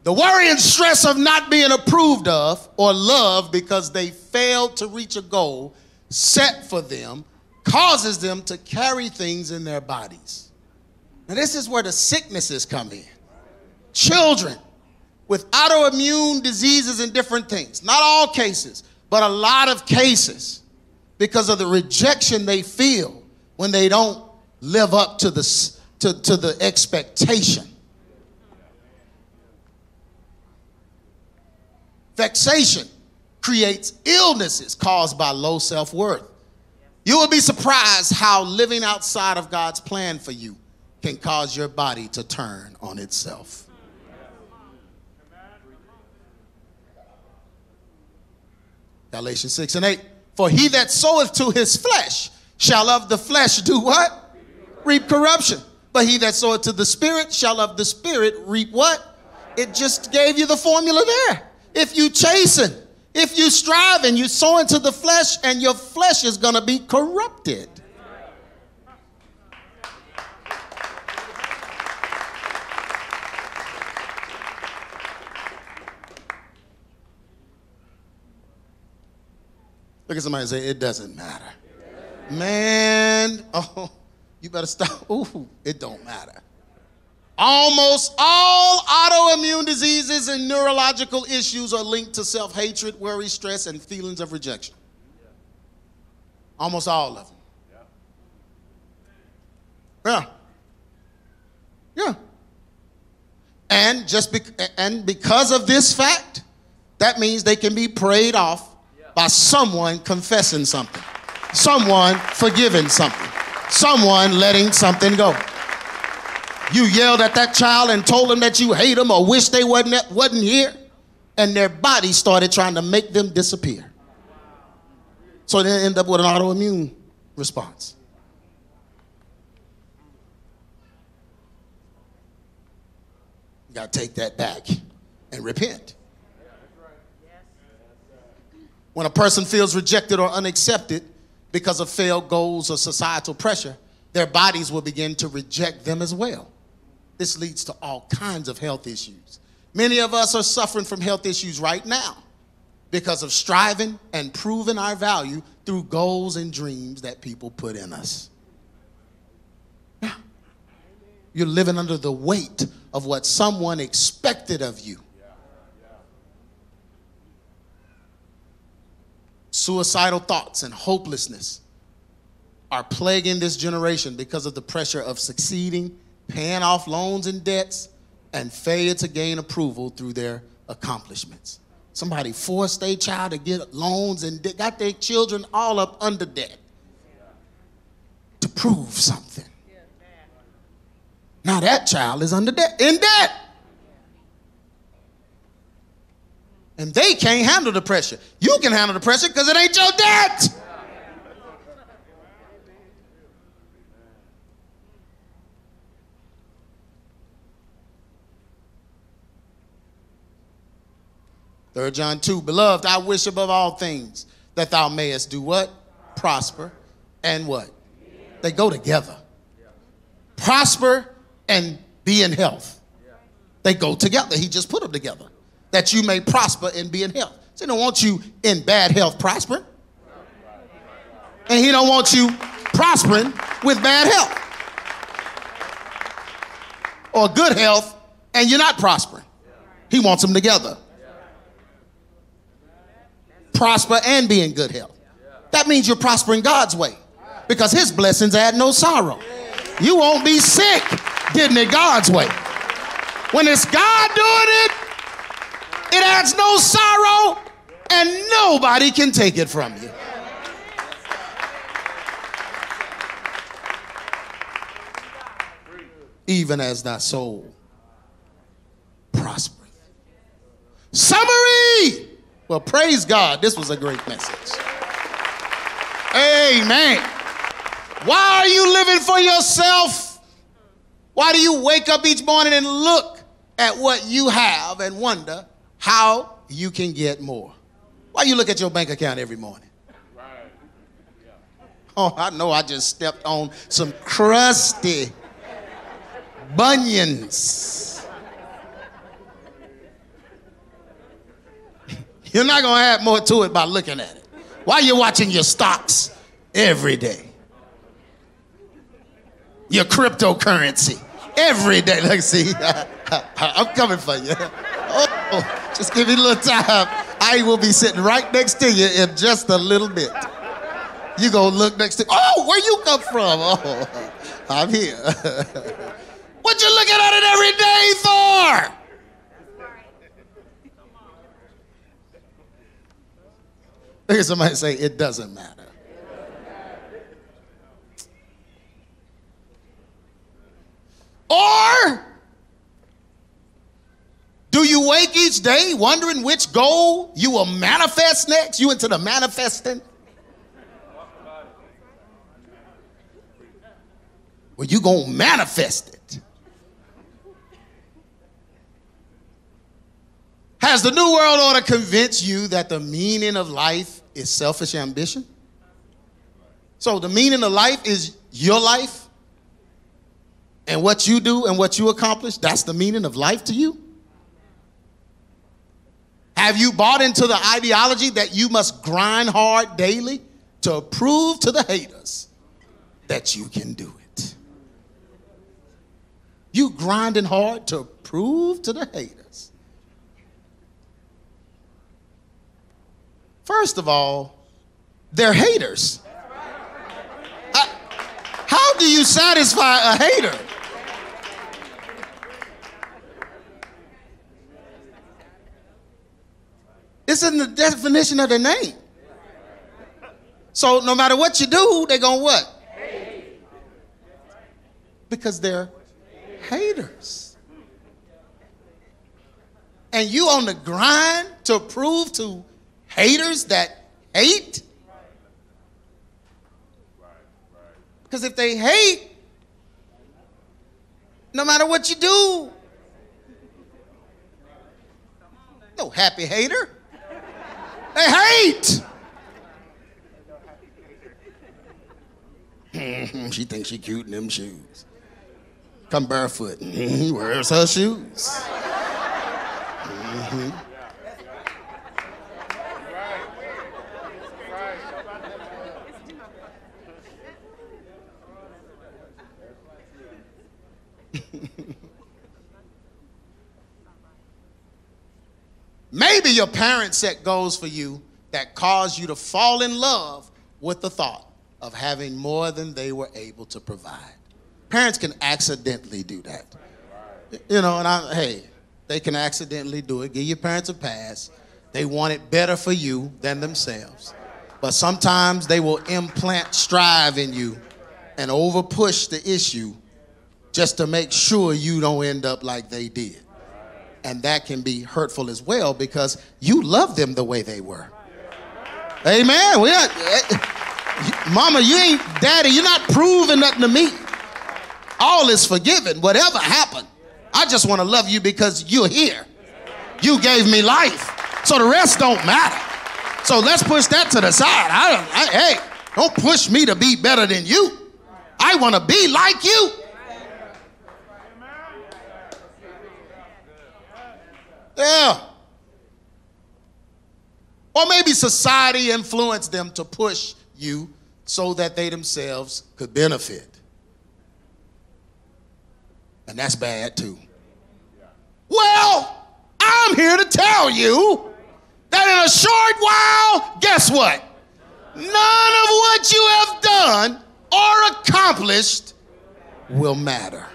The worry and stress of not being approved of or loved because they failed to reach a goal set for them causes them to carry things in their bodies. Now, this is where the sicknesses come in. Children with autoimmune diseases and different things. Not all cases, but a lot of cases because of the rejection they feel when they don't live up to the, to, to the expectation. Vexation creates illnesses caused by low self worth. You will be surprised how living outside of God's plan for you can cause your body to turn on itself. Galatians 6 and 8. For he that soweth to his flesh shall of the flesh do what? Reap corruption. But he that soweth to the spirit shall of the spirit reap what? It just gave you the formula there. If you chasten, if you strive and you sow into the flesh, and your flesh is going to be corrupted. Look at somebody and say, it doesn't matter. Man, oh, you better stop. Ooh, it don't matter. Almost all autoimmune diseases and neurological issues are linked to self hatred, worry, stress, and feelings of rejection. Almost all of them. Yeah. Yeah. And just be- and because of this fact, that means they can be prayed off by someone confessing something, someone forgiving something, someone letting something go. You yelled at that child and told them that you hate them or wish they wasn't, wasn't here, and their body started trying to make them disappear. So they end up with an autoimmune response. You got to take that back and repent. When a person feels rejected or unaccepted because of failed goals or societal pressure, their bodies will begin to reject them as well. This leads to all kinds of health issues. Many of us are suffering from health issues right now because of striving and proving our value through goals and dreams that people put in us. Yeah. You're living under the weight of what someone expected of you. Suicidal thoughts and hopelessness are plaguing this generation because of the pressure of succeeding, paying off loans and debts, and failure to gain approval through their accomplishments. Somebody forced their child to get loans and got their children all up under debt to prove something. Now that child is under debt, in debt. And they can't handle the pressure. You can handle the pressure because it ain't your debt. Third John 2, beloved, I wish above all things that thou mayest do what? Prosper and what? They go together. Prosper and be in health. They go together. He just put them together that you may prosper and be in health. So he don't want you in bad health prospering. And he don't want you prospering with bad health. Or good health and you're not prospering. He wants them together. Prosper and be in good health. That means you're prospering God's way because his blessings add no sorrow. You won't be sick getting it God's way. When it's God doing it, it adds no sorrow, and nobody can take it from you. Even as thy soul prospereth. Summary! Well, praise God. This was a great message. Amen. Why are you living for yourself? Why do you wake up each morning and look at what you have and wonder, how you can get more. Why you look at your bank account every morning? Oh, I know I just stepped on some crusty bunions. You're not going to add more to it by looking at it. Why you watching your stocks every day? Your cryptocurrency every day. Let's see, I'm coming for you. Oh, just give me a little time. I will be sitting right next to you in just a little bit. You go look next to. Oh, where you come from? Oh, I'm here. what you looking at it every day for? Look at somebody say it doesn't matter. Or do you wake each day wondering which goal you will manifest next? You into the manifesting? Well, you gonna manifest it. Has the New World Order convinced you that the meaning of life is selfish ambition? So the meaning of life is your life and what you do and what you accomplish, that's the meaning of life to you? Have you bought into the ideology that you must grind hard daily to prove to the haters that you can do it? You grinding hard to prove to the haters. First of all, they're haters. I- how do you satisfy a hater? It's in the definition of the name. So no matter what you do, they're gonna what? Because they're haters. And you on the grind to prove to haters that hate? Because if they hate, no matter what you do, no happy hater. They hate. she thinks she cute in them shoes. Come barefoot. Where's her shoes? Mhm. Maybe your parents set goals for you that cause you to fall in love with the thought of having more than they were able to provide. Parents can accidentally do that. You know, and I, hey, they can accidentally do it. Give your parents a pass. They want it better for you than themselves. But sometimes they will implant strive in you and overpush the issue just to make sure you don't end up like they did. And that can be hurtful as well because you love them the way they were. Amen. We are, eh, Mama, you ain't daddy, you're not proving nothing to me. All is forgiven. Whatever happened, I just want to love you because you're here. You gave me life. So the rest don't matter. So let's push that to the side. I don't, I, hey, don't push me to be better than you. I want to be like you. Yeah. Or maybe society influenced them to push you so that they themselves could benefit. And that's bad too. Well, I'm here to tell you that in a short while, guess what? None of what you have done or accomplished will matter.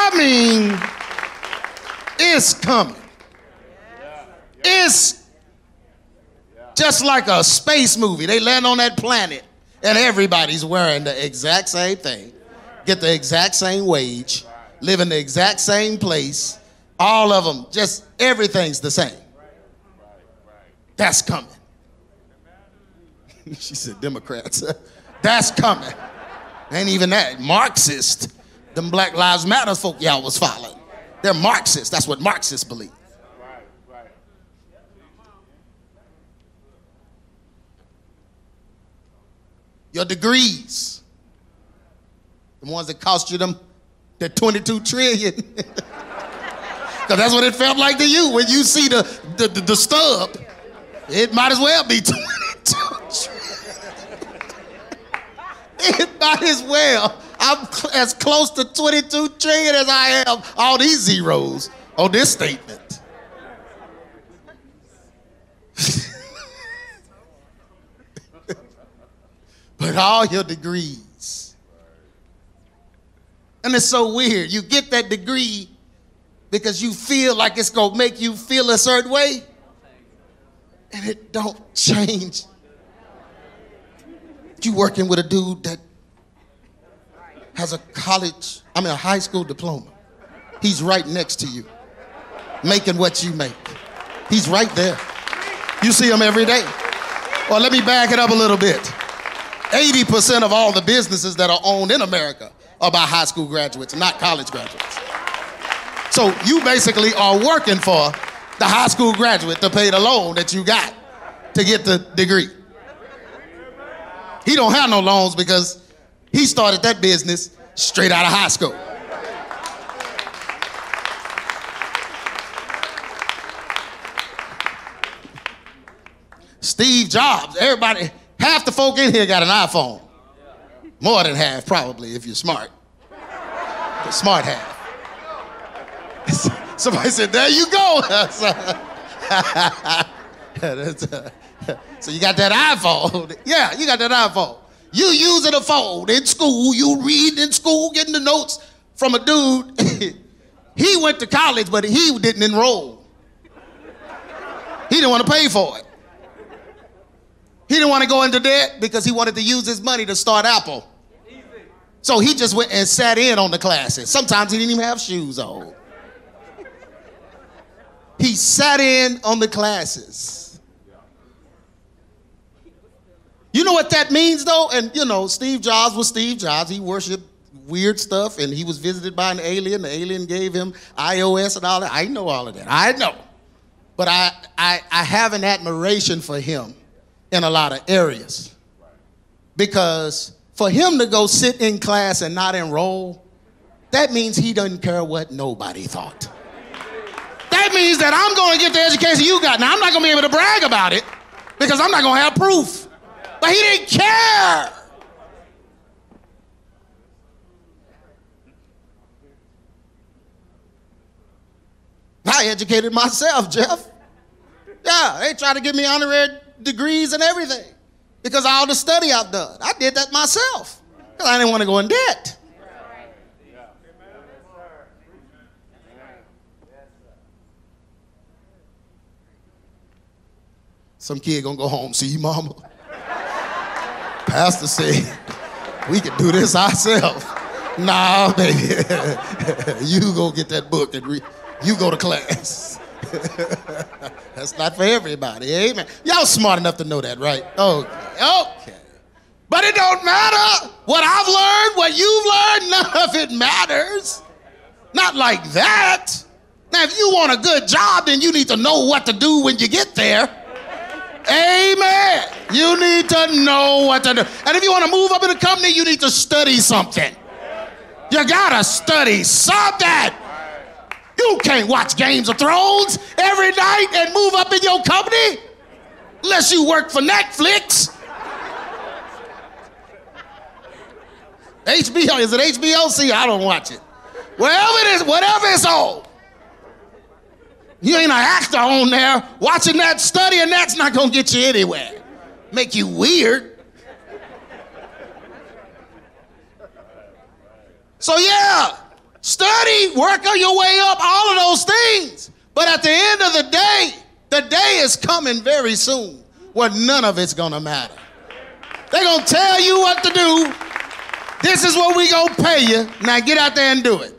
I mean, it's coming. It's just like a space movie. They land on that planet and everybody's wearing the exact same thing, get the exact same wage, live in the exact same place. All of them, just everything's the same. That's coming. she said, Democrats. That's coming. Ain't even that. Marxist. Them Black Lives Matter folk y'all was following. They're Marxists. That's what Marxists believe. Your degrees, the ones that cost you them, the 22 trillion. Because that's what it felt like to you when you see the, the, the, the stub. It might as well be 22 trillion. it might as well. I'm as close to 22 trillion as I am all these zeros on this statement. but all your degrees. And it's so weird. You get that degree because you feel like it's gonna make you feel a certain way, and it don't change. You working with a dude that has a college, I mean a high school diploma. He's right next to you, making what you make. He's right there. You see him every day. Well, let me back it up a little bit. 80% of all the businesses that are owned in America are by high school graduates, not college graduates. So you basically are working for the high school graduate to pay the loan that you got to get the degree. He don't have no loans because he started that business straight out of high school. Steve Jobs, everybody, half the folk in here got an iPhone. More than half, probably, if you're smart. The smart half. Somebody said, There you go. so you got that iPhone. Yeah, you got that iPhone. You using a phone in school, you read in school, getting the notes from a dude. he went to college, but he didn't enroll. He didn't want to pay for it. He didn't want to go into debt because he wanted to use his money to start Apple. So he just went and sat in on the classes. Sometimes he didn't even have shoes on. He sat in on the classes. You know what that means, though? And you know, Steve Jobs was Steve Jobs. He worshiped weird stuff and he was visited by an alien. The alien gave him iOS and all that. I know all of that. I know. But I, I, I have an admiration for him in a lot of areas. Because for him to go sit in class and not enroll, that means he doesn't care what nobody thought. That means that I'm going to get the education you got. Now, I'm not going to be able to brag about it because I'm not going to have proof. But he didn't care. I educated myself, Jeff. Yeah, they tried to give me honorary degrees and everything because all the study I've done. I did that myself because I didn't want to go in debt. Some kid gonna go home, see you, mama. Pastor said, we can do this ourselves. Nah, baby. you go get that book and read. You go to class. That's not for everybody. Amen. Y'all smart enough to know that, right? Okay. Okay. But it don't matter. What I've learned, what you've learned, none of it matters. Not like that. Now, if you want a good job, then you need to know what to do when you get there. Amen. You need to know what to do. And if you want to move up in a company, you need to study something. You gotta study something. You can't watch Games of Thrones every night and move up in your company unless you work for Netflix. HBO, is it HBO? See, I don't watch it. Wherever it is, whatever it's on. You ain't an actor on there watching that, studying that's not gonna get you anywhere. Make you weird. So yeah, Study, work on your way up, all of those things. But at the end of the day, the day is coming very soon where none of it's gonna matter. They're gonna tell you what to do. This is what we gonna pay you. Now get out there and do it.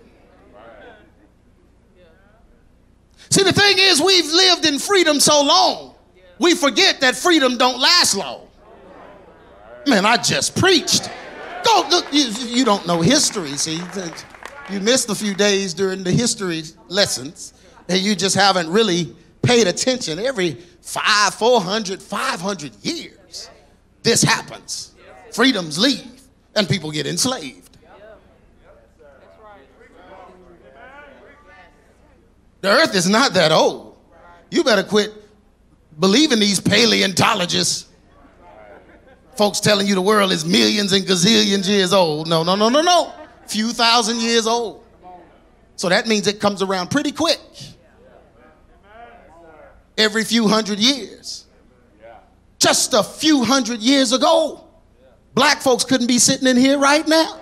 See, the thing is, we've lived in freedom so long, we forget that freedom don't last long. Man, I just preached. Go look, you, you don't know history, see you missed a few days during the history lessons and you just haven't really paid attention. Every five, 400, 500 years, this happens. Freedoms leave and people get enslaved. The earth is not that old. You better quit believing these paleontologists. Folks telling you the world is millions and gazillions years old. No, no, no, no, no few thousand years old. So that means it comes around pretty quick. Every few hundred years. Just a few hundred years ago, black folks couldn't be sitting in here right now.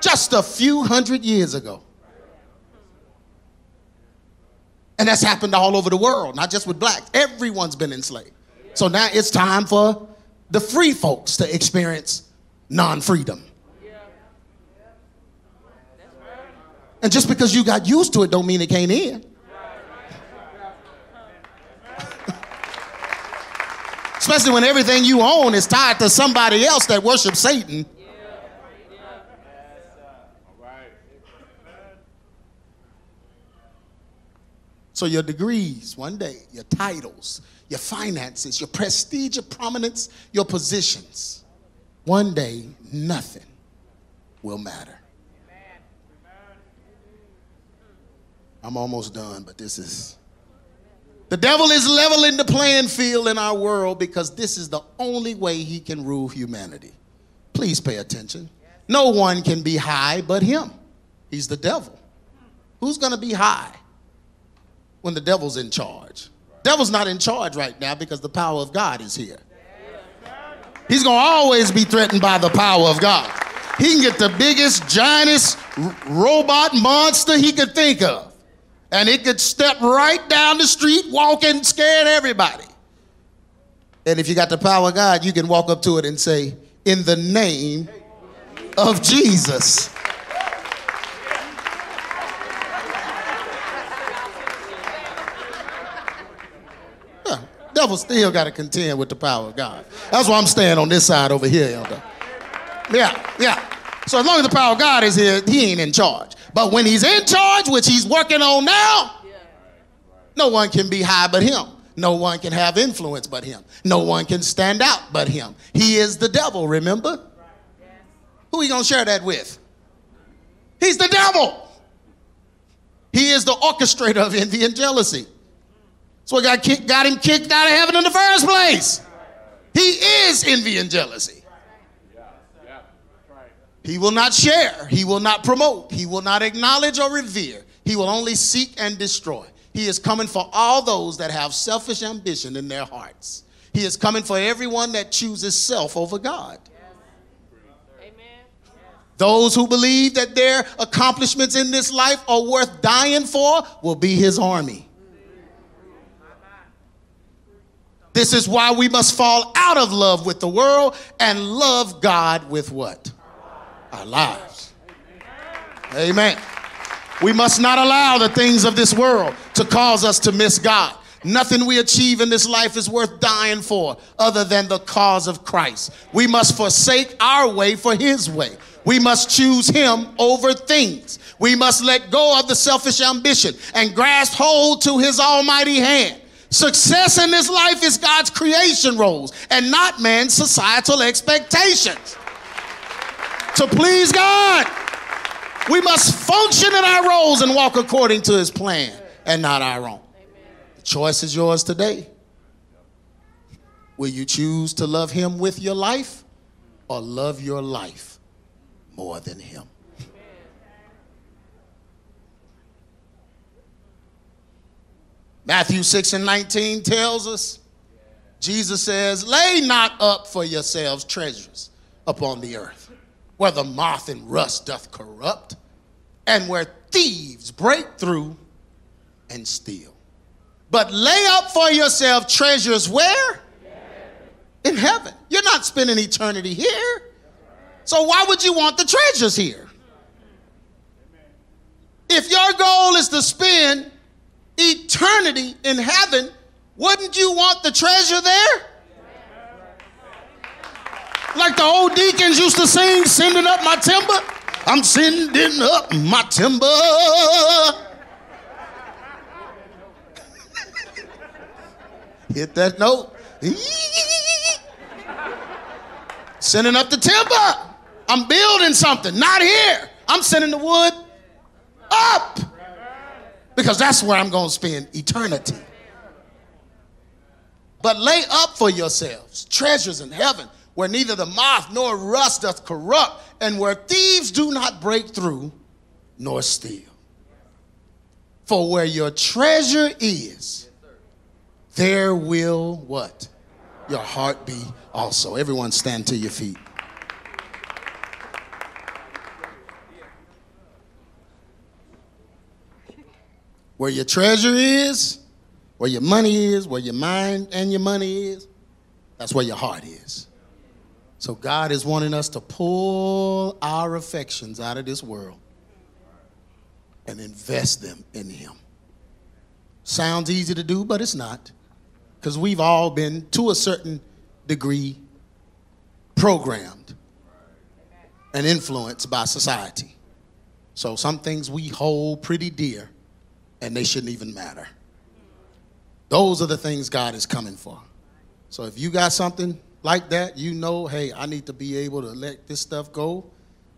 Just a few hundred years ago. And that's happened all over the world, not just with blacks. Everyone's been enslaved. So now it's time for the free folks to experience non freedom. And just because you got used to it don't mean it can't end. Especially when everything you own is tied to somebody else that worships Satan. So your degrees, one day, your titles, your finances, your prestige, your prominence, your positions, one day, nothing will matter. I'm almost done, but this is The devil is leveling the playing field in our world because this is the only way he can rule humanity. Please pay attention. No one can be high but him. He's the devil. Who's going to be high when the devil's in charge? Devil's not in charge right now because the power of God is here. He's going to always be threatened by the power of God. He can get the biggest, giantest robot monster he could think of and it could step right down the street, walking, scaring everybody. And if you got the power of God, you can walk up to it and say, In the name of Jesus. Yeah, devil still got to contend with the power of God. That's why I'm staying on this side over here, elder. Yeah, yeah. So as long as the power of God is here, he ain't in charge. But when he's in charge, which he's working on now, no one can be high but him. No one can have influence but him. No one can stand out but him. He is the devil, remember? Who are you going to share that with? He's the devil. He is the orchestrator of envy and jealousy. So what got, kicked, got him kicked out of heaven in the first place. He is envy and jealousy. He will not share. He will not promote. He will not acknowledge or revere. He will only seek and destroy. He is coming for all those that have selfish ambition in their hearts. He is coming for everyone that chooses self over God. Those who believe that their accomplishments in this life are worth dying for will be his army. This is why we must fall out of love with the world and love God with what? our lives. Amen. We must not allow the things of this world to cause us to miss God. Nothing we achieve in this life is worth dying for other than the cause of Christ. We must forsake our way for his way. We must choose him over things. We must let go of the selfish ambition and grasp hold to his almighty hand. Success in this life is God's creation roles and not man's societal expectations to please God. We must function in our roles and walk according to his plan and not our own. The choice is yours today. Will you choose to love him with your life or love your life more than him? Matthew 6 and 19 tells us, Jesus says, Lay not up for yourselves treasures upon the earth where the moth and rust doth corrupt, and where thieves break through and steal. But lay up for yourself treasures where? In heaven. You're not spending eternity here. So why would you want the treasures here? If your goal is to spend eternity in heaven, wouldn't you want the treasure there? Like the old deacons used to sing, sending up my timber. I'm sending up my timber. Hit that note. sending up the timber. I'm building something, not here. I'm sending the wood up because that's where I'm going to spend eternity. But lay up for yourselves treasures in heaven where neither the moth nor rust doth corrupt, and where thieves do not break through nor steal. For where your treasure is, there will what? Your heart be also. Everyone stand to your feet. Where your treasure is, where your money is, where your mind and your money is, that's where your heart is. So God is wanting us to pull our affections out of this world and invest them in Him. Sounds easy to do, but it's not. Because we've all been, to a certain degree, programmed and influenced by society. So some things we hold pretty dear and they shouldn't even matter. Those are the things God is coming for. So if you got something like that, you know, hey, I need to be able to let this stuff go.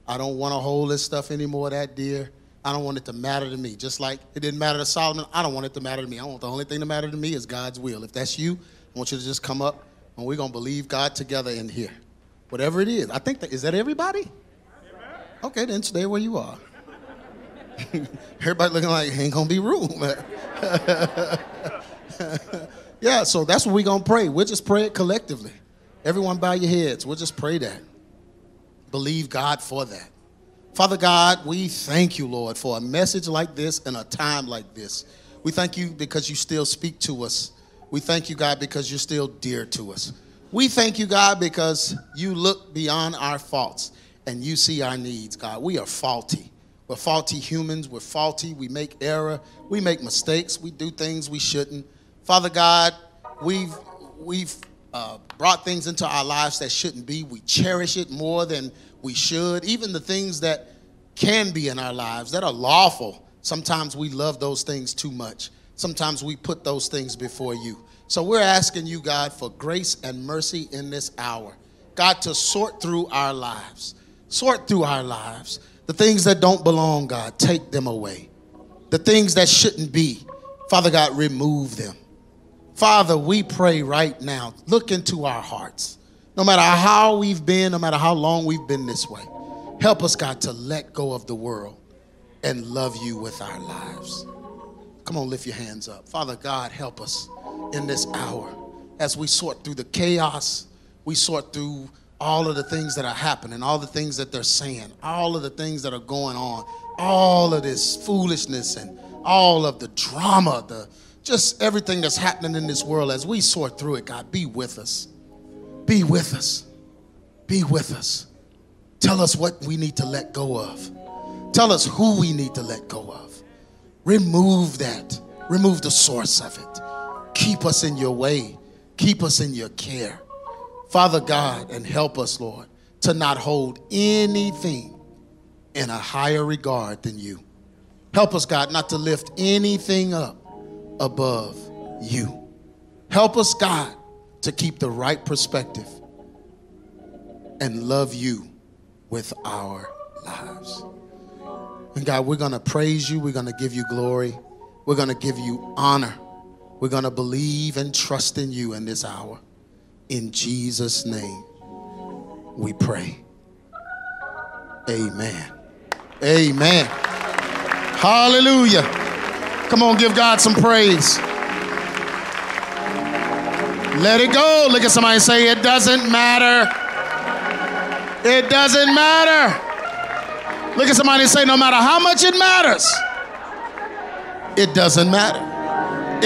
I don't want to hold this stuff anymore that dear. I don't want it to matter to me. Just like it didn't matter to Solomon, I don't want it to matter to me. I want the only thing to matter to me is God's will. If that's you, I want you to just come up and we're going to believe God together in here. Whatever it is. I think that, is that everybody? Okay, then stay where you are. Everybody looking like ain't gonna be room. yeah, so that's what we're gonna pray. We'll just pray it collectively. Everyone bow your heads. We'll just pray that. Believe God for that. Father God, we thank you, Lord, for a message like this and a time like this. We thank you because you still speak to us. We thank you, God, because you're still dear to us. We thank you, God, because you look beyond our faults and you see our needs, God. We are faulty. We're faulty humans. We're faulty. We make error. We make mistakes. We do things we shouldn't. Father God, we've we've uh, brought things into our lives that shouldn't be. We cherish it more than we should. Even the things that can be in our lives that are lawful, sometimes we love those things too much. Sometimes we put those things before you. So we're asking you, God, for grace and mercy in this hour. God, to sort through our lives, sort through our lives. The things that don't belong, God, take them away. The things that shouldn't be, Father God, remove them. Father, we pray right now, look into our hearts. No matter how we've been, no matter how long we've been this way, help us, God, to let go of the world and love you with our lives. Come on, lift your hands up. Father God, help us in this hour as we sort through the chaos, we sort through all of the things that are happening, all the things that they're saying, all of the things that are going on, all of this foolishness and all of the drama, the just everything that's happening in this world as we sort through it, God, be with us. Be with us. Be with us. Tell us what we need to let go of. Tell us who we need to let go of. Remove that. Remove the source of it. Keep us in your way. Keep us in your care. Father God, and help us, Lord, to not hold anything in a higher regard than you. Help us, God, not to lift anything up above you. Help us, God, to keep the right perspective and love you with our lives. And God, we're going to praise you. We're going to give you glory. We're going to give you honor. We're going to believe and trust in you in this hour. In Jesus' name, we pray. Amen. Amen. Hallelujah. Come on, give God some praise. Let it go. Look at somebody say, It doesn't matter. It doesn't matter. Look at somebody say, No matter how much it matters, it doesn't matter.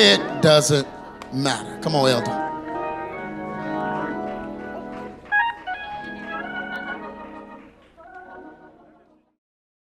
It doesn't matter. Come on, Elder.